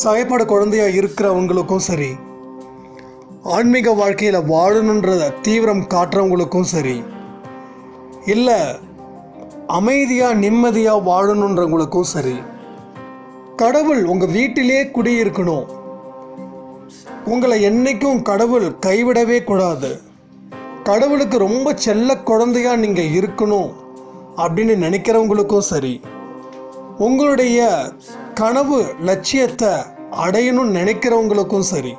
சகைப்பட சாயப்பாடு குழந்தையா இருக்கிறவங்களுக்கும் சரி ஆன்மீக வாழ்க்கையில் வாழணுன்ற தீவிரம் காட்டுறவங்களுக்கும் சரி இல்லை அமைதியாக நிம்மதியாக வாழணுன்றவங்களுக்கும் சரி கடவுள் உங்கள் வீட்டிலே குடியிருக்கணும். உங்களை என்றைக்கும் கடவுள் கைவிடவே கூடாது. கடவுளுக்கு ரொம்ப செல்ல குழந்தையா நீங்கள் இருக்கணும் அப்படின்னு நினைக்கிறவங்களுக்கும் சரி உங்களுடைய கனவு லட்சியத்தை அடையணும்னு நினைக்கிறவங்களுக்கும் சரி.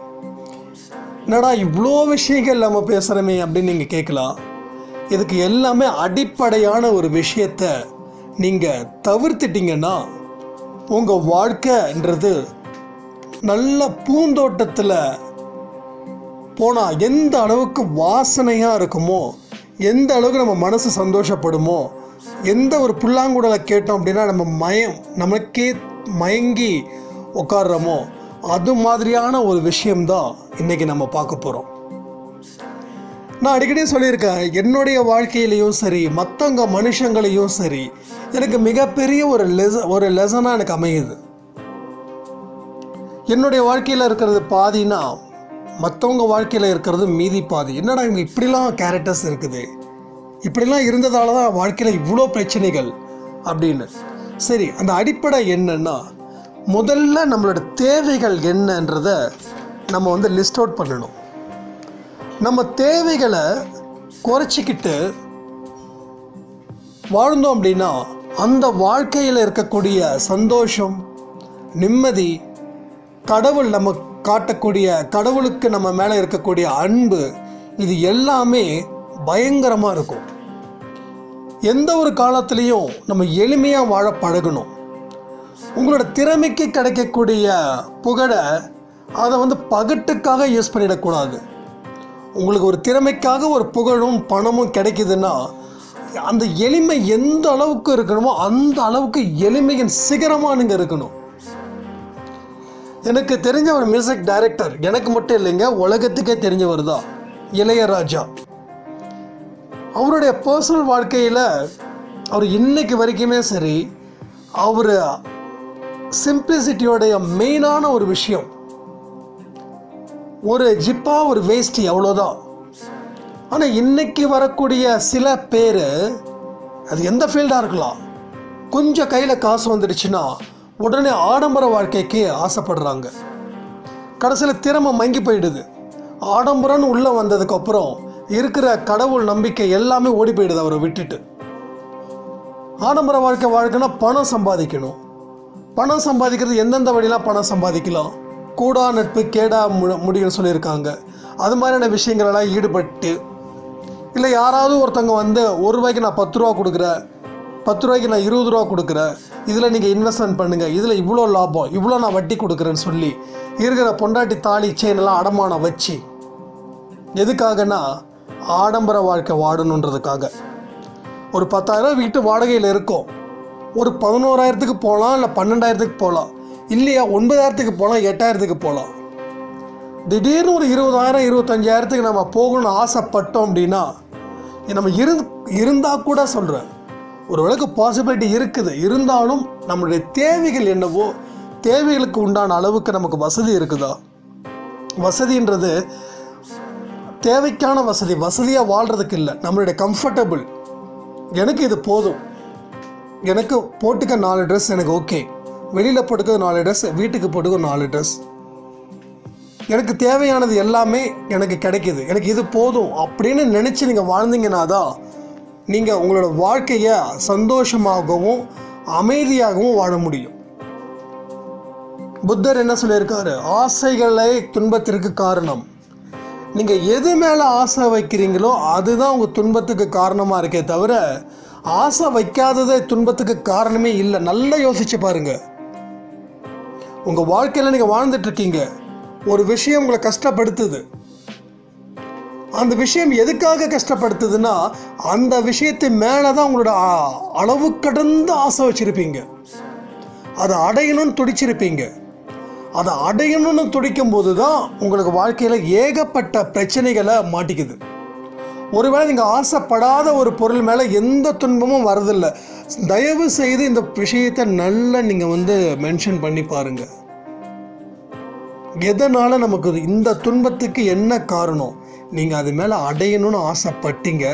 என்னடா இவ்வளோ விஷயங்கள் நம்ம பேசுகிறோமே அப்படின்னு நீங்கள் கேட்கலாம். இதுக்கு எல்லாமே அடிப்படையான ஒரு விஷயத்த நீங்கள் தவிர்த்துட்டிங்கன்னா உங்கள் வாழ்க்கைன்றது நல்ல பூந்தோட்டத்தில் போனால் எந்த அளவுக்கு வாசனையாக இருக்குமோ எந்த அளவுக்கு நம்ம மனசு சந்தோஷப்படுமோ எந்த ஒரு புல்லாங்குடலை கேட்டோம் அப்படின்னா நம்ம மயம் நமக்கே மயங்கி உட்காடுறோமோ அது மாதிரியான ஒரு விஷயம்தான் இன்றைக்கி நம்ம பார்க்க போகிறோம் நான் அடிக்கடி சொல்லியிருக்கேன் என்னுடைய வாழ்க்கையிலையும் சரி மற்றவங்க மனுஷங்களையும் சரி எனக்கு மிகப்பெரிய ஒரு லெச ஒரு லெசனாக எனக்கு அமையுது. என்னுடைய வாழ்க்கையில் இருக்கிறது பாதினா மற்றவங்க வாழ்க்கையில் இருக்கிறது மீதி பாதி. என்னடா இவங்க இப்படிலாம் கேரக்டர்ஸ் இருக்குது? இப்படிலாம் இருந்ததால தான் வாழ்க்கையில் இவ்வளோ பிரச்சனைகள் அப்படின்னு. சரி அந்த அடிப்படை என்னன்னா முதல்ல நம்மளோட தேவைகள் என்னன்றத நம்ம வந்து லிஸ்ட் அவுட் பண்ணணும். நம்ம தேவைகளை குறைச்சிக்கிட்டு வாழ்ந்தோம் அப்படின்னா அந்த வாழ்க்கையில் இருக்கக்கூடிய சந்தோஷம் நிம்மதி கடவுள் நம்ம காட்டக்கூடிய கடவுளுக்கு நம்ம மேலே இருக்கக்கூடிய அன்பு இது எல்லாமே பயங்கரமாக இருக்கும். எந்த ஒரு காலத்துலேயும் நம்ம எளிமையாக வாழ பழகணும். உங்களோட திறமைக்கு கிடைக்கக்கூடிய புகழை அதை வந்து பகட்டுக்காக யூஸ் பண்ணிடக்கூடாது. உங்களுக்கு ஒரு திறமைக்காக ஒரு புகழும் பணமும் கிடைக்குதுன்னா அந்த எளிமை எந்த அளவுக்கு இருக்கணுமோ அந்த அளவுக்கு எளிமையின் சிகரமாக நீங்கள் இருக்கணும். எனக்கு தெரிஞ்ச ஒரு மியூசிக் டைரக்டர் எனக்கு மட்டும் இல்லைங்க உலகத்துக்கே தெரிஞ்சவர் தான் இளையராஜா. அவருடைய பர்சனல் வாழ்க்கையில் அவர் இன்னைக்கு வரைக்குமே சரி அவர் சிம்பிளிசிட்டியோடைய மெயினான ஒரு விஷயம் ஒரு ஜிப்பா ஒரு வேஷ்டி அவ்வளோதான் ஆனால் இன்னைக்கு வரக்கூடிய சில பேர் அது எந்த ஃபீல்டாக இருக்கலாம் கொஞ்சம் கையில் காசு வந்துடுச்சுன்னா உடனே ஆடம்பர வாழ்க்கைக்கு ஆசைப்படுறாங்க. கடைசியில் திறமை மங்கி போயிடுது. ஆடம்பரம்னு உள்ளே வந்ததுக்கப்புறம் இருக்கிற கடவுள் நம்பிக்கை எல்லாமே ஓடி போயிடுது அவரை விட்டுட்டு. ஆடம்பர வாழ்க்கை வாழ்க்கைனா பணம் சம்பாதிக்கணும். பணம் சம்பாதிக்கிறது எந்தெந்த வழியெலாம் பணம் சம்பாதிக்கலாம்? கூடா நட்பு கேடா மு முடியும்னு சொல்லியிருக்காங்க. அது மாதிரியான விஷயங்களெல்லாம் ஈடுபட்டு இல்லை யாராவது ஒருத்தவங்க வந்து ஒரு ரூபாய்க்கு நான் பத்து ரூபா கொடுக்குறேன் பத்து ரூபாய்க்கு நான் இருபது ரூபா கொடுக்குறேன் இதில் நீங்கள் இன்வெஸ்ட்மெண்ட் பண்ணுங்கள் இதில் இவ்வளோ லாபம் இவ்வளோ நான் வட்டி கொடுக்குறேன்னு சொல்லி இருக்கிற பொண்டாட்டி தாலி செயின் எல்லாம் அடமானம் வச்சு எதுக்காகனா ஆடம்பர வாழ்க்கை வாடணுன்றதுக்காக. ஒரு பத்தாயிரம் வீட்டு வாடகையில் இருக்கும். ஒரு பதினோராயிரத்துக்கு போகலாம் இல்லை பன்னெண்டாயிரத்துக்கு போகலாம் இல்லையா ஒன்பதாயிரத்துக்கு போகலாம் எட்டாயிரத்துக்கு போகலாம் திடீர்னு ஒரு இருபதாயிரம் இருபத்தஞ்சாயிரத்துக்கு நம்ம போகணும்னு ஆசைப்பட்டோம் அப்படின்னா நம்ம இரு இருந்தால் கூட சொல்கிறேன் ஒரு அளவுக்கு பாசிபிலிட்டி இருக்குது. இருந்தாலும் நம்மளுடைய தேவைகள் என்னவோ தேவைகளுக்கு உண்டான அளவுக்கு நமக்கு வசதி இருக்குதா? வசதின்றது தேவைக்கான வசதி வசதியாக வாழ்கிறதுக்கு இல்லை. நம்மளுடைய கம்ஃபர்டபுள் எனக்கு இது போதும். எனக்கு போட்டுக்க நாலு ட்ரெஸ் எனக்கு ஓகே வெளியில் போட்டுக்க நாலு ட்ரெஸ் வீட்டுக்கு போட்டுக்க நாலு ட்ரெஸ் எனக்கு தேவையானது எல்லாமே எனக்கு கிடைக்கிது. எனக்கு இது போதும் அப்படின்னு நினச்சி நீங்கள் வாழ்ந்தீங்கன்னா தான் நீங்கள் உங்களோட வாழ்க்கையை சந்தோஷமாகவும் அமைதியாகவும் வாழ முடியும். புத்தர் என்ன சொல்லியிருக்காரு? ஆசைகளை துன்பத்திற்கு காரணம். நீங்கள் எது மேலே ஆசை வைக்கிறீங்களோ அதுதான் உங்கள் துன்பத்துக்கு காரணமாக இருக்கே தவிர ஆசை வைக்காததே துன்பத்துக்கு காரணமே இல்லை. நல்லா யோசிச்சு பாருங்கள் உங்கள் வாழ்க்கையில் நீங்கள் வாழ்ந்துட்டுருக்கீங்க ஒரு விஷயம் உங்களை கஷ்டப்படுத்துது. அந்த விஷயம் எதுக்காக கஷ்டப்படுத்துதுன்னா அந்த விஷயத்து மேலே தான் உங்களோட அளவு கடந்த ஆசை வச்சுருப்பீங்க. அதை அடையணும்னு துடிச்சிருப்பீங்க. அதை அடையணும்னு துடிக்கும் போது தான் உங்களுக்கு வாழ்க்கையில் ஏகப்பட்ட பிரச்சனைகளை மாட்டிக்குது. ஒருவேளை நீங்கள் ஆசைப்படாத ஒரு பொருள் மேலே எந்த துன்பமும் வரதில்லை தயவு செய்து இந்த விஷயத்தை நல்லா நீங்கள் வந்து மென்ஷன் பண்ணி பாருங்கள் எதனால் நமக்கு இந்த துன்பத்துக்கு என்ன காரணம்? நீங்கள் அது மேலே அடையணும்னு ஆசைப்பட்டீங்க.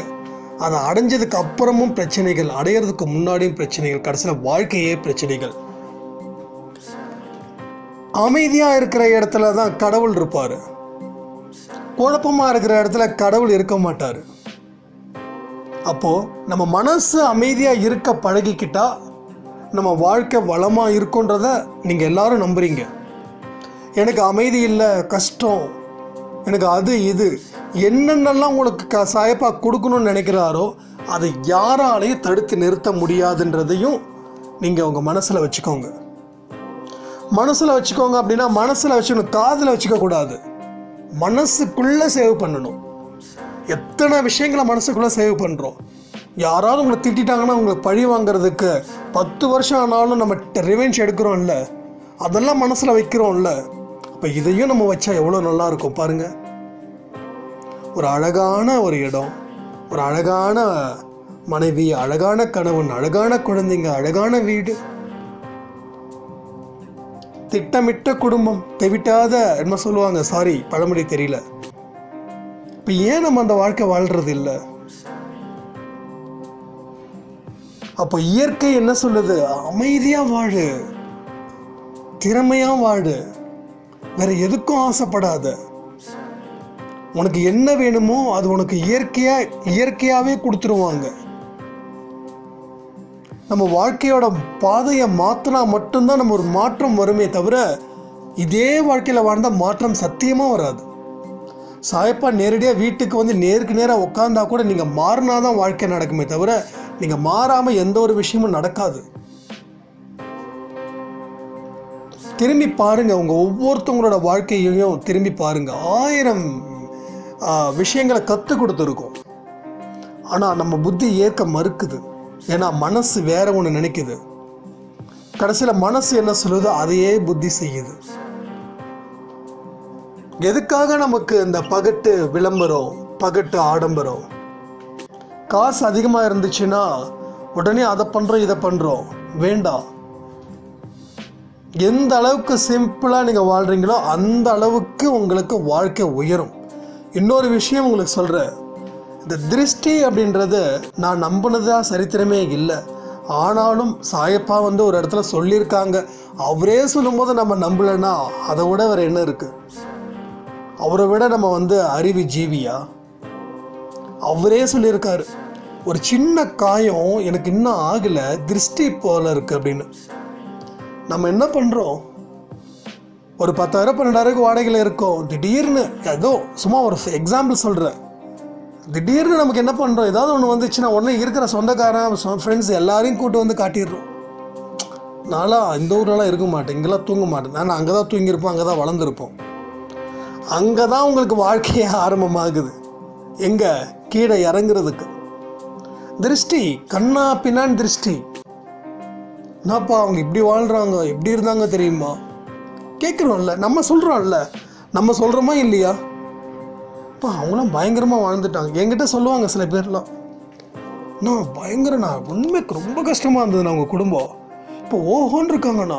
அதை அடைஞ்சதுக்கு அப்புறமும் பிரச்சனைகள் அடையிறதுக்கு முன்னாடியும் பிரச்சனைகள் கடைசியில் வாழ்க்கையே பிரச்சனைகள். அமைதியாக இருக்கிற இடத்துல தான் கடவுள் இருப்பார். குழப்பமாக இருக்கிற இடத்துல கடவுள் இருக்க மாட்டார். அப்போது நம்ம மனசு அமைதியாக இருக்க பழகிக்கிட்டால் நம்ம வாழ்க்கை வளமாக இருக்குன்றத நீங்கள் எல்லாரும் நம்புறீங்க. எனக்கு அமைதி இல்லை கஷ்டம். எனக்கு அது இது. என்னென்னலாம் உங்களுக்கு க சாயப்பா கொடுக்கணும்னு நினைக்கிறாரோ அதை யாராலையும் தடுத்து நிறுத்த முடியாதுன்றதையும் நீங்கள் உங்கள் மனசில் வச்சுக்கோங்க. மனசில் வச்சுக்கோங்க அப்படின்னா மனசில் வச்சுக்கணும் காதில் வச்சுக்கக்கூடாது மனசுக்குள்ளே சேவ் பண்ணணும். எத்தனை விஷயங்களை மனசுக்குள்ளே சேவ் பண்ணுறோம் யாராவது உங்களை திட்டிட்டாங்கன்னா உங்களை பழி வாங்குறதுக்கு பத்து வருஷம் ஆனாலும் நம்ம ரிவெஞ்ச் எடுக்கிறோம்ல. அதெல்லாம் மனசில் வைக்கிறோம்ல. அப்போ இதையும் நம்ம வச்சா எவ்வளோ நல்லா இருக்கும் பாருங்கள் ஒரு அழகான ஒரு இடம் ஒரு அழகான மனைவி அழகான கணவன் அழகான குழந்தைங்க அழகான வீடு. திட்டமிட்ட குடும்பம். தெவிட்டாத என்ன சொல்லுவாங்க சாரி பழமொழி தெரியல. இப்போ ஏன் நம்ம அந்த வாழ்க்கை வாழ்றது இல்லை அப்போ இயற்கை என்ன சொல்லுது? அமைதியாக வாழு. திறமையாக வாழு. வேற எதுக்கும் ஆசைப்படாத. உனக்கு என்ன வேணுமோ அது உனக்கு இயற்கையாக இயற்கையாகவே கொடுத்துருவாங்க. நம்ம வாழ்க்கையோட பாதையை மாற்றினா மட்டும்தான் நம்ம ஒரு மாற்றம் வருமே தவிர இதே வாழ்க்கையில் வாழ்ந்தால் மாற்றம் சத்தியமாக வராது. சாயப்பா நேரடியாக வீட்டுக்கு வந்து நேருக்கு நேராக உட்காந்தா கூட நீங்கள் மாறினா தான் வாழ்க்கை நடக்குமே தவிர நீங்கள் மாறாமல் எந்த ஒரு விஷயமும் நடக்காது. திரும்பி பாருங்கள் உங்கள் ஒவ்வொருத்தவங்களோட வாழ்க்கையையும் திரும்பி பாருங்கள் ஆயிரம் விஷயங்களை கற்றுக் கொடுத்துருக்கோம். ஆனால் நம்ம புத்தி ஏற்க மறுக்குது. ஏன்னா மனசு வேற ஒன்று நினைக்குது. கடைசியில் மனசு என்ன சொல்லுதோ அதையே புத்தி செய்யுது. எதுக்காக நமக்கு இந்த பகட்டு விளம்பரம் பகட்டு ஆடம்பரம்? காசு அதிகமாக இருந்துச்சுன்னா உடனே அதை பண்ணுறோம் இதை பண்ணுறோம் வேண்டாம். எந்த அளவுக்கு சிம்பிளாக நீங்கள் வாழ்கிறீங்களோ அந்த அளவுக்கு உங்களுக்கு வாழ்க்கை உயரும். இன்னொரு விஷயம் உங்களுக்கு சொல்கிறேன் இந்த திருஷ்டி அப்படின்றது நான் நம்பினதா சரித்திரமே இல்லை. ஆனாலும் சாயப்பா வந்து ஒரு இடத்துல சொல்லியிருக்காங்க. அவரே சொல்லும்போது நம்ம நம்பலைன்னா அதை விட வேறு என்ன இருக்குது அவரை விட நம்ம வந்து அறிவு ஜீவியா? அவரே சொல்லியிருக்காரு. ஒரு சின்ன காயம் எனக்கு இன்னும் ஆகலை. திருஷ்டி போல இருக்கு அப்படின்னு. நம்ம என்ன பண்ணுறோம் ஒரு பத்தாயிரம் பன்னெண்டாயிரம் வாடகையில் இருக்கோம். திடீர்னு ஏதோ சும்மா ஒரு எக்ஸாம்பிள் சொல்கிறேன் திடீர்னு நமக்கு என்ன பண்ணுறோம் ஏதாவது ஒன்று வந்துச்சுன்னா உடனே இருக்கிற சொந்தக்காரன் ஃப்ரெண்ட்ஸ் எல்லாரையும் கூட்டு வந்து காட்டிடுறோம். நாளாக இந்த ஊர்லலாம் இருக்க மாட்டேன். இங்கெல்லாம் தூங்க மாட்டேன். நான் அங்கே தான் தூங்கியிருப்போம் அங்கே தான் வளர்ந்துருப்போம். அங்கே தான் உங்களுக்கு வாழ்க்கையே ஆரம்பமாகுது. எங்கே? கீழே இறங்குறதுக்கு. திருஷ்டி கண்ணா பின்னான் திருஷ்டி. என்னப்பா அவங்க இப்படி வாழ்கிறாங்க எப்படி இருந்தாங்க தெரியுமா? கேட்குறோம்ல நம்ம சொல்கிறோம்ல நம்ம சொல்கிறோமா இல்லையா? அப்பா அவங்களாம் பயங்கரமாக வாழ்ந்துட்டாங்க. என்கிட்ட சொல்லுவாங்க சில பேர்லாம் நான் பயங்கரண்ணா உண்மைக்கு ரொம்ப கஷ்டமாக இருந்ததுண்ணா உங்கள் குடும்பம். இப்போ ஓஹோன்னு இருக்காங்கண்ணா.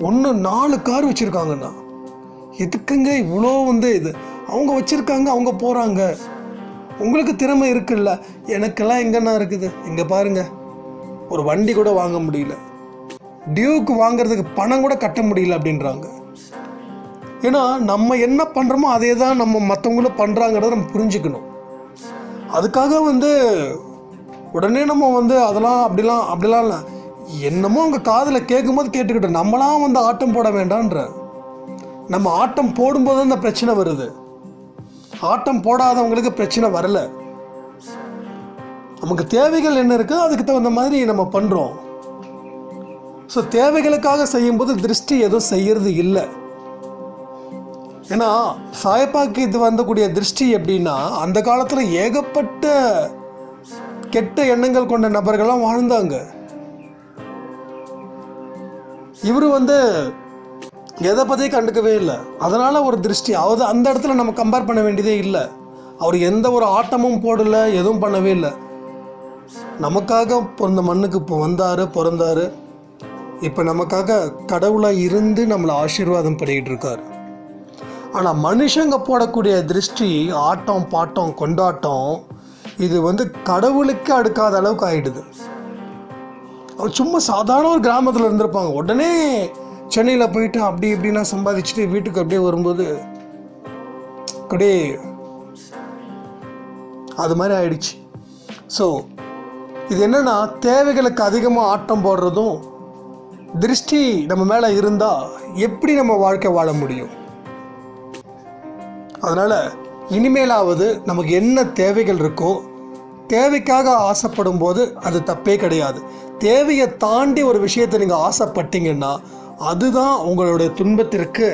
ஒன்று நாலு கார் வச்சுருக்காங்கண்ணா. எதுக்குங்க இவ்வளோ வந்து இது? அவங்க வச்சுருக்காங்க அவங்க போகிறாங்க உங்களுக்கு திறமை இருக்குல்ல எனக்கெல்லாம் எங்கண்ணா இருக்குது? இங்கே பாருங்க. ஒரு வண்டி கூட வாங்க முடியல. டியூக்கு வாங்குறதுக்கு பணம் கூட கட்ட முடியல அப்படின்றாங்க. ஏன்னா நம்ம என்ன பண்ணுறோமோ அதே தான் நம்ம மற்றவங்களும் பண்ணுறாங்கிறத நம்ம புரிஞ்சுக்கணும். அதுக்காக வந்து உடனே நம்ம வந்து அதெல்லாம் அப்படிலாம் அப்படிலாம் இல்லை. என்னமோ அவங்க காதில் கேட்கும்போது கேட்டுக்கிட்டோம் நம்மளாம் வந்து ஆட்டம் போட வேண்டான்ற. நம்ம ஆட்டம் போடும்போது தான் இந்த பிரச்சனை வருது. ஆட்டம் போடாதவங்களுக்கு பிரச்சனை வரல. நமக்கு தேவைகள் என்ன இருக்கோ அதுக்கு தகுந்த மாதிரி நம்ம பண்ணுறோம் ஸோ தேவைகளுக்காக செய்யும்போது திருஷ்டி எதுவும் செய்கிறது இல்லை. ஏன்னா சாயப்பாக்கு இது வந்தக்கூடிய திருஷ்டி எப்படின்னா அந்த காலத்தில் ஏகப்பட்ட கெட்ட எண்ணங்கள் கொண்ட நபர்கள்லாம் வாழ்ந்தாங்க. இவர் வந்து எதை பற்றியும் கண்டுக்கவே இல்லை. அதனால் ஒரு திருஷ்டி. அதாவது அந்த இடத்துல நம்ம கம்பேர் பண்ண வேண்டியதே இல்லை. அவர் எந்த ஒரு ஆட்டமும் போடலை எதுவும் பண்ணவே இல்லை. நமக்காக பிறந்த மண்ணுக்கு இப்போ வந்தார் பிறந்தார். இப்போ நமக்காக கடவுளாக இருந்து நம்மளை ஆசீர்வாதம் பண்ணிக்கிட்டு இருக்கார். ஆனால் மனுஷங்க போடக்கூடிய திருஷ்டி ஆட்டம் பாட்டம் கொண்டாட்டம் இது வந்து கடவுளுக்கு அடுக்காத அளவுக்கு ஆகிடுது அவர் சும்மா சாதாரண ஒரு கிராமத்தில் இருந்திருப்பாங்க. உடனே சென்னையில் போயிட்டு அப்படி இப்படின்னா சம்பாதிச்சுட்டு வீட்டுக்கு அப்படியே வரும்போது அப்படியே அது மாதிரி ஆயிடுச்சு. ஸோ இது என்னென்னா தேவைகளுக்கு அதிகமாக ஆட்டம் போடுறதும் திருஷ்டி நம்ம மேலே இருந்தால் எப்படி நம்ம வாழ்க்கை வாழ முடியும்? அதனால் இனிமேலாவது நமக்கு என்ன தேவைகள் இருக்கோ தேவைக்காக ஆசைப்படும் போது அது தப்பே கிடையாது. தேவையை தாண்டி ஒரு விஷயத்தை நீங்கள் ஆசைப்பட்டீங்கன்னா அதுதான் உங்களுடைய துன்பத்திற்கு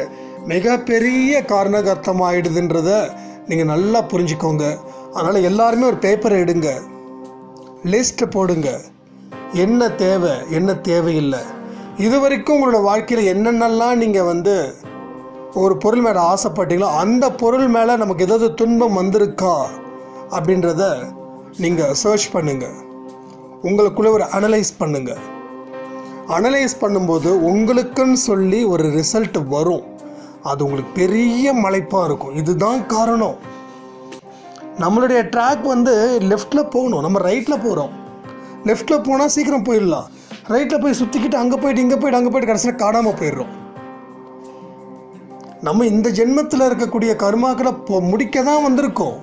மிகப்பெரிய காரணகர்த்தமாயிடுதுன்றத நீங்கள் நல்லா புரிஞ்சுக்கோங்க. அதனால் எல்லாருமே ஒரு பேப்பரை எடுங்க. லிஸ்ட் போடுங்க. என்ன தேவை என்ன தேவையில்லை. இது வரைக்கும் உங்களோட வாழ்க்கையில் என்னென்னலாம் நீங்கள் வந்து ஒரு பொருள் மேலே ஆசைப்பட்டீங்களோ அந்த பொருள் மேலே நமக்கு ஏதாவது துன்பம் வந்திருக்கா அப்படின்றத நீங்கள் சர்ச் பண்ணுங்கள் உங்களுக்குள்ளே ஒரு அனலைஸ் பண்ணுங்கள் அனலைஸ் பண்ணும்போது உங்களுக்குன்னு சொல்லி ஒரு ரிசல்ட் வரும். அது உங்களுக்கு பெரிய மலைப்பாக இருக்கும். இதுதான் காரணம். நம்மளுடைய ட்ராக் வந்து லெஃப்டில் போகணும். நம்ம ரைட்டில் போகிறோம் லெஃப்டில் போனால் சீக்கிரம் போயிடலாம். ரைட்டில் போய் சுற்றிக்கிட்டு அங்கே போயிட்டு இங்கே போயிட்டு அங்கே போயிட்டு கடைசியில் காணாமல் போயிடுறோம். நம்ம இந்த ஜென்மத்தில் இருக்கக்கூடிய கர்மாக்களை முடிக்க தான் வந்திருக்கோம்.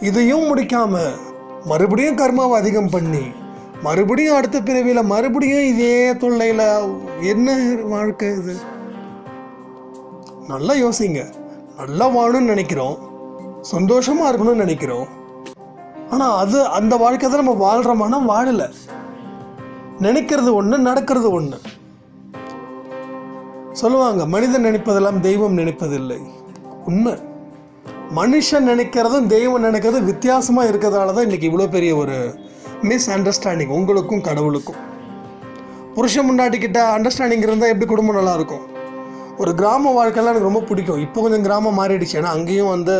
இதையும் முடிக்காம மறுபடியும் கர்மாவை அதிகம் பண்ணி மறுபடியும் அடுத்த பிறவியில் மறுபடியும் இதே தொல்லையில் என்ன வாழ்க்கை இது? நல்லா யோசிங்க. நல்லா வாழணும்னு நினைக்கிறோம். சந்தோஷமாக இருக்கணும்னு நினைக்கிறோம். ஆனால் அது அந்த வாழ்க்கை தான் நம்ம வாழ்கிறோமானா வாழலை. நினைக்கிறது ஒன்று நடக்கிறது ஒன்று சொல்லுவாங்க மனிதன் நினைப்பதெல்லாம் தெய்வம் நினைப்பதில்லை. உண்மை. மனுஷன் நினைக்கிறதும் தெய்வம் நினைக்கிறதும் வித்தியாசமாக இருக்கிறதால தான் இன்றைக்கி இவ்வளோ பெரிய ஒரு மிஸ் அண்டர்ஸ்டாண்டிங் உங்களுக்கும் கடவுளுக்கும். புருஷன் முன்னாடிக்கிட்ட அண்டர்ஸ்டாண்டிங் இருந்தால் எப்படி குடும்பம் நல்லாயிருக்கும் ஒரு கிராம வாழ்க்கையெல்லாம் எனக்கு ரொம்ப பிடிக்கும். இப்போ கொஞ்சம் கிராமம் மாறிடுச்சு. ஏன்னா அங்கேயும் வந்து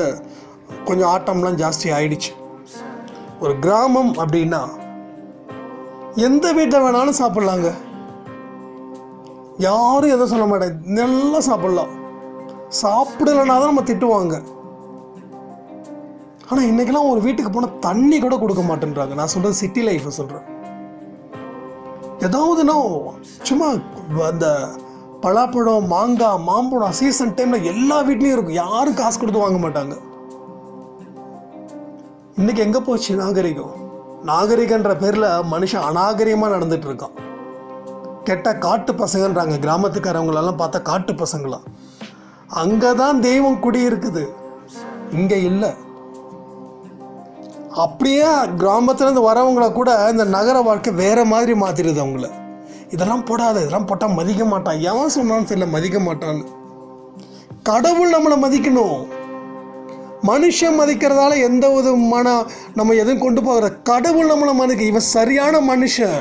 கொஞ்சம் ஆட்டம்லாம் ஜாஸ்தி ஆயிடுச்சு. ஒரு கிராமம் அப்படின்னா எந்த வீட்டில் வேணாலும் சாப்பிட்லாங்க. யாரும் எதுவும் சொல்ல மாட்டேன் நல்லா சாப்பிடலாம். சாப்பிடலைன்னா தான் நம்ம திட்டுவாங்க. ஆனால் இன்றைக்கெல்லாம் ஒரு வீட்டுக்கு போனால் தண்ணி கூட கொடுக்க மாட்டேன்றாங்க. நான் சொல்கிறது சிட்டி லைஃப்பை சொல்கிறேன் ஏதாவதுனா சும்மா அந்த பலாப்பழம் மாங்காய் மாம்பழம் சீசன் டைமில் எல்லா வீட்லேயும் இருக்கும். யாரும் காசு கொடுத்து வாங்க மாட்டாங்க. இன்னைக்கு எங்கே போச்சு நாகரிகம்? நாகரிகன்ற பேரில் மனுஷன் அநாகரிகமாக நடந்துட்டு இருக்கான். கெட்ட காட்டு பசங்கன்றாங்க. கிராமத்துக்காரவங்களெல்லாம் பார்த்தா காட்டு பசங்களாம் அங்கே தான் தெய்வம் குடி இருக்குது இங்கே இல்லை. அப்படியே கிராமத்துலேருந்து வரவங்கள கூட இந்த நகர வாழ்க்கை வேறு மாதிரி மாற்றிடுது அவங்கள. இதெல்லாம் போடாத இதெல்லாம் போட்டால் மதிக்க மாட்டான் எவன் சொன்னாலும் தெரியல மதிக்க மாட்டான்னு. கடவுள் நம்மளை மதிக்கணும். மனுஷன் மதிக்கிறதால எந்த விதமான நம்ம எதுவும் கொண்டு போகிற கடவுள் நம்மளை மதிக்க இவன் சரியான மனுஷன்.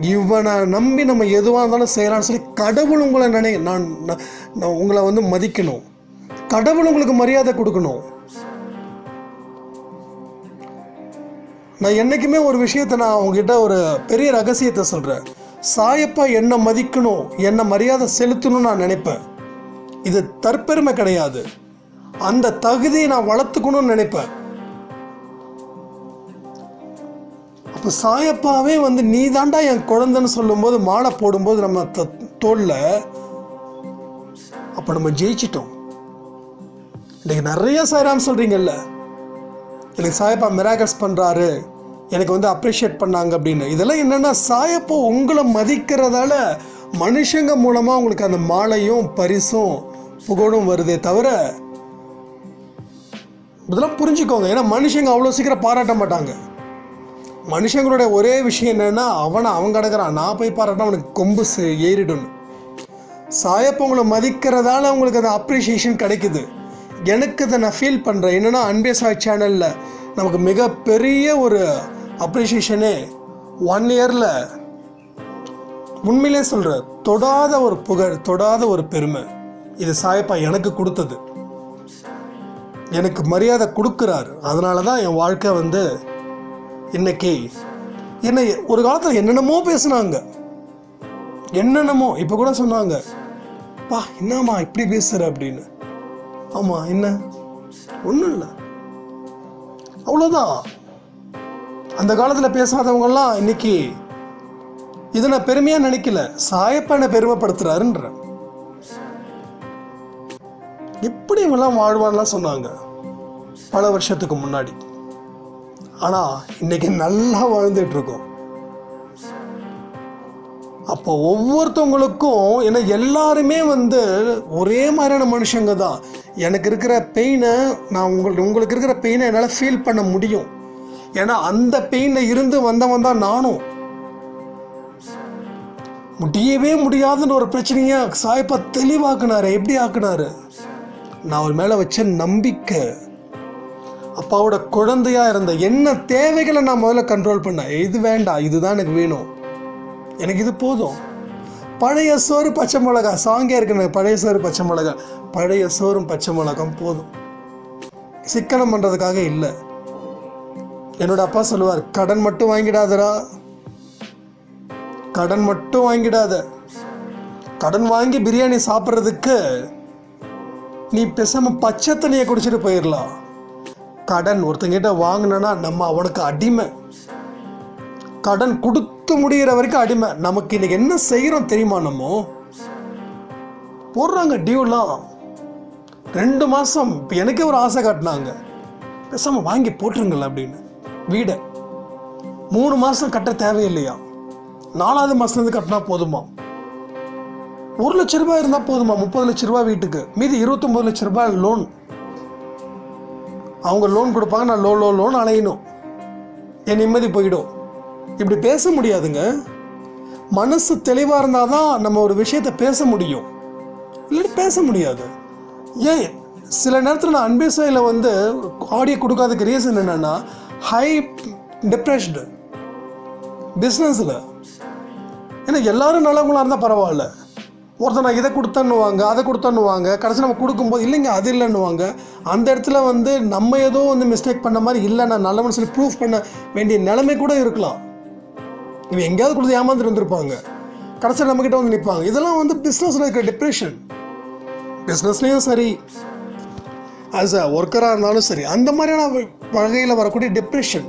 இவனை நம்பி நம்ம எதுவாக இருந்தாலும் செய்யலாம்னு சொல்லி கடவுள் உங்களை நினை நான் நான் உங்களை வந்து மதிக்கணும். கடவுள் உங்களுக்கு மரியாதை கொடுக்கணும். நான் என்றைக்குமே ஒரு விஷயத்தை நான் அவங்ககிட்ட ஒரு பெரிய ரகசியத்தை சொல்கிறேன் சாயப்பா என்னை மதிக்கணும் என்னை மரியாதை செலுத்தணும்னு நான் நினைப்பேன். இது தற்பெருமை கிடையாது. அந்த தகுதியை நான் வளர்த்துக்கணும்னு நினைப்பேன். இப்போ சாயப்பாவே வந்து நீ தாண்டா என் குழந்தைன்னு சொல்லும்போது மாலை போடும்போது நம்ம த- தோல்ல? அப்போ நம்ம ஜெயிச்சிட்டோம். இன்றைக்கி நிறைய சாய்ராம் சொல்கிறீங்கல்ல எனக்கு சாயப்பா மிராகல்ஸ் பண்ணுறாரு எனக்கு வந்து அப்ரிஷியேட் பண்ணாங்க அப்படின்னு. இதெல்லாம் என்னென்னா சாயப்பா உங்களை மதிக்கிறதால மனுஷங்க மூலமாக உங்களுக்கு அந்த மாலையும் பரிசும் புகழும் வருதே தவிர இதெல்லாம் புரிஞ்சுக்கோங்க. ஏன்னா மனுஷங்க அவ்வளோ சீக்கிரம் பாராட்ட மாட்டாங்க. மனுஷங்களுடைய ஒரே விஷயம் என்னன்னா அவனை அவன் கிடக்குறான். நான் போய் பாருன்னா அவனுக்கு கொம்பு சே- ஏறிடும். சாயப்பவங்களை மதிக்கிறதால அவங்களுக்கு அந்த அப்ரிஷியேஷன் கிடைக்குது. எனக்கு இதை நான் ஃபீல் பண்ணுறேன் என்னென்னா அன்பே சாய் சேனலில் நமக்கு மிகப்பெரிய ஒரு அப்ரிஷியேஷனே ஒன் இயரில் உண்மையிலே சொல்கிற தொடாத ஒரு புகழ் தொடாத ஒரு பெருமை. இது சாயப்பா எனக்கு கொடுத்தது. எனக்கு மரியாதை கொடுக்குறாரு. அதனால தான் என் வாழ்க்கை வந்து இன்னைக்கு என்னை ஒரு காலத்தில் என்னென்னமோ பேசுனாங்க. என்னென்னமோ இப்போ கூட சொன்னாங்க. பா என்னம்மா இப்படி பேசுகிற அப்படின்னு. ஆமாம் என்ன? ஒன்றும் இல்லை. அவ்வளோதான் அந்த காலத்தில் பேசாதவங்கெல்லாம் இன்னைக்கு இதை நான் பெருமையாக நினைக்கல. சாயப்பா என்னை பெருமைப்படுத்துறாருன்ற. எப்படி இவங்கெல்லாம் வாழ்வான்லாம் சொன்னாங்க. பல வருஷத்துக்கு முன்னாடி. ஆனால் இன்றைக்கி நல்லா வாழ்ந்துட்டுருக்கோம். அப்போ ஒவ்வொருத்தவங்களுக்கும் ஏன்னா எல்லாருமே வந்து ஒரே மாதிரியான மனுஷங்க தான். எனக்கு இருக்கிற பெயினை நான் உங்களுக்கு உங்களுக்கு இருக்கிற பெயினை என்னால் ஃபீல் பண்ண முடியும். ஏன்னா அந்த பெயினில் இருந்து வந்தவன் தான் நானும். முடியவே முடியாதுன்னு ஒரு பிரச்சனையை சாய்ப்பா தெளிவாக்குனாரு. எப்படி ஆக்குனாரு? நான் அவர் மேலே வச்ச நம்பிக்கை. அப்பாவோட குழந்தையா இருந்த என்ன தேவைகளை நான் முதல்ல கண்ட்ரோல் பண்ணேன் இது வேண்டாம் இதுதான் எனக்கு வேணும். எனக்கு இது போதும். பழைய சோறு பச்சை மிளகா சாங்கே இருக்கு பழைய சோறு பச்சை மிளகா. பழைய சோறும் பச்சை மிளகாம் போதும். சிக்கனம் பண்ணுறதுக்காக இல்லை. என்னோட அப்பா சொல்லுவார் கடன் மட்டும் வாங்கிடாதடா. கடன் மட்டும் வாங்கிடாத. கடன் வாங்கி பிரியாணி சாப்பிட்றதுக்கு நீ பேசாமல் பச்சை தண்ணியை குடிச்சிட்டு போயிடலாம் கடன் ஒருத்தங்கிட்ட வாங்கினேன்னா நம்ம அவனுக்கு அடிமை. கடன் கொடுத்து முடிகிற வரைக்கும் அடிமை. நமக்கு இன்னைக்கு என்ன செய்கிறோம் தெரியுமா நம்ம? போடுறாங்க டியூலாம் ரெண்டு மாதம் இப்போ எனக்கே ஒரு ஆசை காட்டினாங்க. பேசாமல் வாங்கி போட்டுருங்கள அப்படின்னு. வீடை. மூணு மாதம் கட்ட தேவையில்லையா? நாலாவது மாதத்துலேருந்து கட்டினா போதுமா? ஒரு லட்ச ரூபாய் இருந்தால் போதுமா? முப்பது லட்ச ரூபாய் வீட்டுக்கு. மீதி இருபத்தொம்பது லட்ச ரூபாய் லோன் அவங்க லோன் கொடுப்பாங்க நான் லோ லோ லோன் அலையணும் என் நிம்மதி போயிடும். இப்படி பேச முடியாதுங்க. மனசு தெளிவாக இருந்தால் தான் நம்ம ஒரு விஷயத்தை பேச முடியும். இல்லாட்டி பேச முடியாது. ஏன்? சில நேரத்தில் நான் அன்பேசையில் வந்து ஆடியோ கொடுக்காததுக்கு ரீசன் என்னென்னா ஹை டிப்ரெஷ்டு பிஸ்னஸில் ஏன்னா எல்லோரும் நல்லவங்களாக இருந்தால் பரவாயில்ல. ஒருத்தர் நான் இதை கொடுத்தன்னுவாங்க அதை கொடுத்தேன்னுவாங்க கடைசி நம்ம கொடுக்கும்போது இல்லைங்க அது இல்லைன்னுவாங்க. அந்த இடத்துல வந்து நம்ம ஏதோ வந்து மிஸ்டேக் பண்ண மாதிரி இல்லை நான் நல்லவன்னு சொல்லி ப்ரூஃப் பண்ண வேண்டிய நிலைமை கூட இருக்கலாம். இவன் எங்கேயாவது கொடுத்து ஏமாந்துட்டு வந்திருப்பாங்க கடைசியில் நம்மக்கிட்ட வந்து நிற்பாங்க இதெல்லாம் வந்து பிஸ்னஸில் இருக்கிற டிப்ரெஷன் பிஸ்னஸ்லேயும் சரி. ஆஸ் அ ஒர்க்கராக இருந்தாலும் சரி. அந்த மாதிரியான வகையில் வரக்கூடிய டிப்ரெஷன்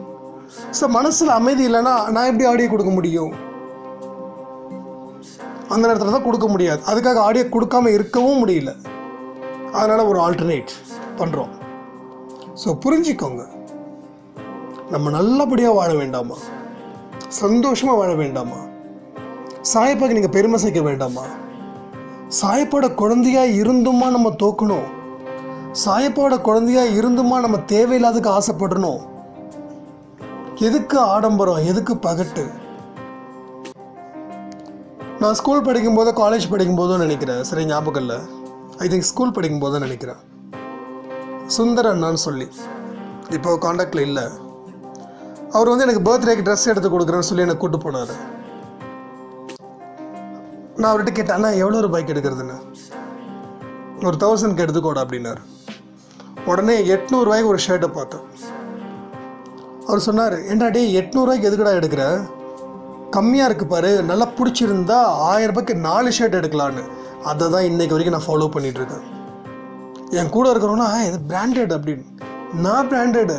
ஸோ மனசில் அமைதி இல்லைன்னா நான் எப்படி ஆடியோ கொடுக்க முடியும்? அந்த நேரத்தில் தான் கொடுக்க முடியாது. அதுக்காக ஆடியோ கொடுக்காம இருக்கவும் முடியல. அதனால் ஒரு ஆல்டர்னேட் பண்ணுறோம் ஸோ புரிஞ்சிக்கோங்க. நம்ம நல்லபடியாக வாழ வேண்டாமா? சந்தோஷமாக வாழ வேண்டாமா? சாயப்பாக்கு நீங்கள் பெருமை சேர்க்க வேண்டாமா? சாயப்போட குழந்தையா இருந்துமா நம்ம தோக்கணும்? சாயப்போட குழந்தையா இருந்துமா நம்ம தேவையில்லாததுக்கு ஆசைப்படணும் எதுக்கு ஆடம்பரம்? எதுக்கு பகட்டு? நான் ஸ்கூல் படிக்கும்போதோ காலேஜ் படிக்கும்போதோ நினைக்கிறேன். சரி ஞாபகம் இல்லை. ஐ திங்க் ஸ்கூல் படிக்கும்போதோ நினைக்கிறேன். சுந்தர் அண்ணான்னு சொல்லி. இப்போ காண்டாக்டில் இல்லை. அவர் வந்து எனக்கு பர்த்டேக்கு ட்ரெஸ் எடுத்து கொடுக்குறேன்னு சொல்லி என்னை கூட்டு போனார். நான் அவர்கிட்ட கேட்டேன் அண்ணா எவ்வளோ பைக் எடுக்கிறதுன்னு? ஒரு தௌசண்ட்க்கு எடுத்துக்கோட அப்படின்னாரு. உடனே எட்நூறுவாய்க்கு ஒரு ஷர்ட்டை பார்த்தேன். அவர் சொன்னார் ஏன்டா டேய் எட்நூறுவாய்க்கு எதுக்குடா எடுக்கிற? கம்மியாக இருக்குது பாரு. நல்லா பிடிச்சிருந்தா ஆயிரம் ரூபாய்க்கு நாலு ஷர்ட் எடுக்கலான்னு. அதை தான் இன்றைக்கு வரைக்கும் நான் ஃபாலோ பண்ணிகிட்ருக்கேன் என் கூட இருக்கிறோன்னா இது பிராண்டட் அப்படின்னு. நான் பிராண்டடு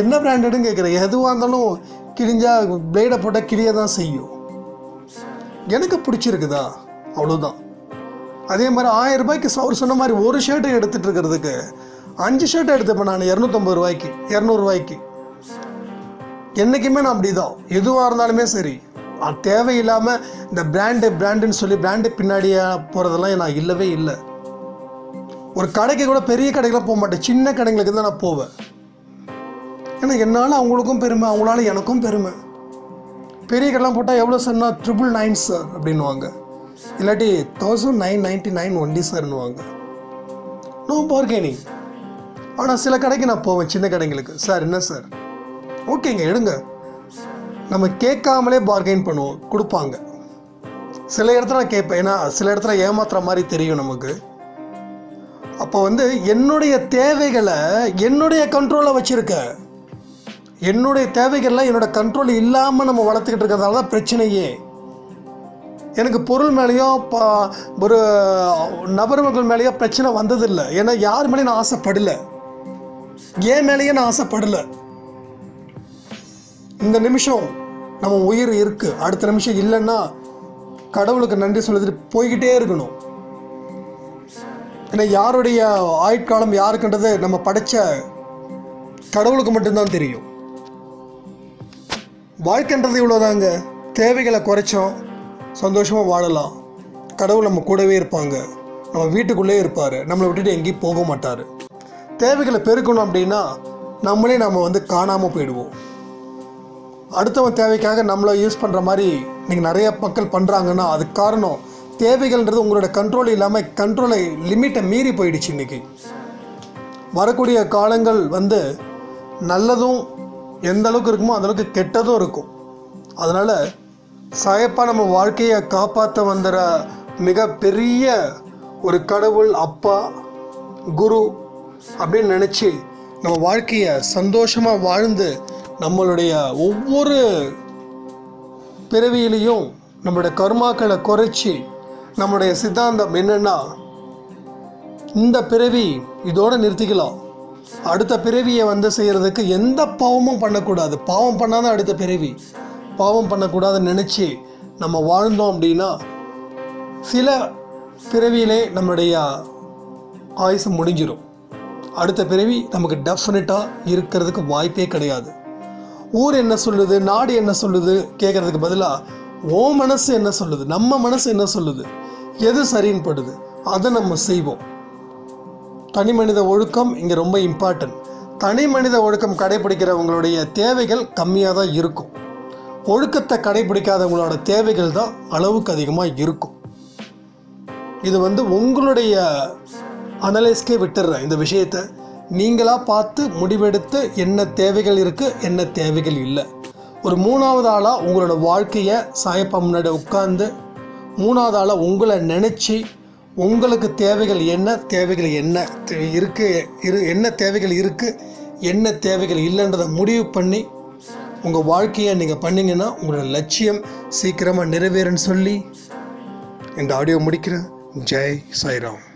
என்ன பிராண்டடுன்னு கேட்குறேன் எதுவாக இருந்தாலும் கிழிஞ்சா பிளேடை போட்டால் கிழிய தான் செய்யும். எனக்கு பிடிச்சிருக்குதா? அவ்வளோதான் அதே மாதிரி ஆயிரம் ரூபாய்க்கு அவர் சொன்ன மாதிரி ஒரு ஷர்ட்டை எடுத்துகிட்டு இருக்கிறதுக்கு அஞ்சு ஷர்ட் எடுத்துப்பேன் நான் இரநூத்தம்பது ரூபாய்க்கு இரநூறுவாய்க்கு என்றைக்குமே நான் அப்படி தான் எதுவாக இருந்தாலுமே சரி. தேவையில்லாமல் இந்த பிராண்டு பிராண்டுன்னு சொல்லி பிராண்டு பின்னாடியே போகிறதெல்லாம் நான் இல்லவே இல்லை. ஒரு கடைக்கு கூட பெரிய கடைக்கெலாம் போக மாட்டேன். சின்ன கடைங்களுக்கு தான் நான் போவேன். ஏன்னா என்னால் அவங்களுக்கும் பெருமை அவங்களால எனக்கும் பெருமை. பெரிய கடைலாம் போட்டால் எவ்வளோ சார்னா ட்ரிபிள் நைன் சார் அப்படின்னுவாங்க. இல்லாட்டி thousand nine ninety nine only சார்னுவாங்க no bargaining ஆனால் சில கடைக்கு நான் போவேன் சின்ன கடைங்களுக்கு. சார் என்ன சார் ஓகேங்க எடுங்க. நம்ம கேட்காமலே பார்கெயின் பண்ணுவோம். கொடுப்பாங்க. சில இடத்துல நான் கேட்பேன். ஏன்னா சில இடத்துல ஏமாத்துற மாதிரி தெரியும் நமக்கு. அப்போ வந்து என்னுடைய தேவைகளை என்னுடைய கண்ட்ரோலில் வச்சுருக்க. என்னுடைய தேவைகள்லாம் என்னோடய கண்ட்ரோல் இல்லாமல் நம்ம வளர்த்துக்கிட்டு இருக்கிறதால தான் பிரச்சனையே. எனக்கு பொருள் மேலேயோ ப ஒரு நபர்கள் மேலேயோ பிரச்சனை வந்ததில்லை. ஏன்னா யார் மேலேயும் நான் ஆசைப்படலை. ஏன் மேலேயே நான் ஆசைப்படலை. இந்த நிமிஷம் நம்ம உயிர் இருக்கு. அடுத்த நிமிஷம் இல்லைன்னா கடவுளுக்கு நன்றி சொல்லிட்டு போய்கிட்டே இருக்கணும். ஏன்னா யாருடைய ஆயுட்காலம் யாருக்குன்றது நம்ம படைச்ச கடவுளுக்கு மட்டும்தான் தெரியும். வாழ்க்கைன்றது இவ்வளோதாங்க தேவைகளை குறைச்சோம் சந்தோஷமாக வாழலாம். கடவுள் நம்ம கூடவே இருப்பாங்க. நம்ம வீட்டுக்குள்ளே இருப்பார். நம்மளை விட்டுட்டு எங்கேயும் போக மாட்டார். தேவைகளை பெருக்கணும் அப்படின்னா நம்மளே நம்ம வந்து காணாமல் போயிடுவோம். அடுத்தவன் தேவைக்காக நம்மளை யூஸ் பண்ணுற மாதிரி நீங்கள் நிறைய மக்கள் பண்ணுறாங்கன்னா அதுக்கு காரணம் தேவைகள்ன்றது உங்களோட கண்ட்ரோல் இல்லாமல் கண்ட்ரோலை லிமிட்டை மீறி போயிடுச்சு இன்றைக்கி வரக்கூடிய காலங்கள் வந்து நல்லதும் எந்த அளவுக்கு இருக்குமோ அந்தளவுக்கு கெட்டதும் இருக்கும். அதனால் சாயப்பாக நம்ம வாழ்க்கையை காப்பாற்ற வந்துற மிகப்பெரிய ஒரு கடவுள் அப்பா குரு அப்படின்னு நினச்சி நம்ம வாழ்க்கையை சந்தோஷமாக வாழ்ந்து நம்மளுடைய ஒவ்வொரு பிறவியிலையும் நம்மளுடைய கர்மாக்களை குறைச்சி நம்முடைய சித்தாந்தம் என்னென்னா இந்த பிறவி இதோடு நிறுத்திக்கலாம். அடுத்த பிறவியை வந்து செய்கிறதுக்கு எந்த பாவமும் பண்ணக்கூடாது. பாவம் பண்ணாதான் அடுத்த பிறவி. பாவம் பண்ணக்கூடாதுன்னு நினச்சி நம்ம வாழ்ந்தோம் அப்படின்னா சில பிறவியிலே நம்மளுடைய ஆயுசு முடிஞ்சிடும் அடுத்த பிறவி நமக்கு டெஃபினட்டாக இருக்கிறதுக்கு வாய்ப்பே கிடையாது. ஊர் என்ன சொல்லுது நாடு என்ன சொல்லுது கேட்குறதுக்கு பதிலாக ஓ மனசு என்ன சொல்லுது நம்ம மனசு என்ன சொல்லுது எது சரின்னு படுது அதை நம்ம செய்வோம். தனி மனித ஒழுக்கம் இங்கே ரொம்ப இம்பார்ட்டன்ட் தனி மனித ஒழுக்கம் கடைபிடிக்கிறவங்களுடைய தேவைகள் கம்மியாக தான் இருக்கும். ஒழுக்கத்தை கடைபிடிக்காதவங்களோட தேவைகள் தான் அளவுக்கு அதிகமாக இருக்கும். இது வந்து உங்களுடைய அனலைஸ்க்கே விட்டுடுறேன் இந்த விஷயத்தை. நீங்களாக பார்த்து முடிவெடுத்து என்ன தேவைகள் இருக்குது என்ன தேவைகள் இல்லை. ஒரு மூணாவது ஆளாக உங்களோட வாழ்க்கையை சாயப்பா முன்னாடி உட்காந்து மூணாவது ஆளாக உங்களை நினச்சி உங்களுக்கு தேவைகள் என்ன தேவைகள் என்ன தே- இருக்கு இரு என்ன தேவைகள் இருக்குது என்ன தேவைகள் இல்லைன்றதை முடிவு பண்ணி உங்கள் வாழ்க்கையை நீங்கள் பண்ணிங்கன்னா உங்களோட லட்சியம் சீக்கிரமாக நிறைவேறுன்னு சொல்லி இந்த ஆடியோ முடிக்கிறேன். ஜெய் சாய்ராம்.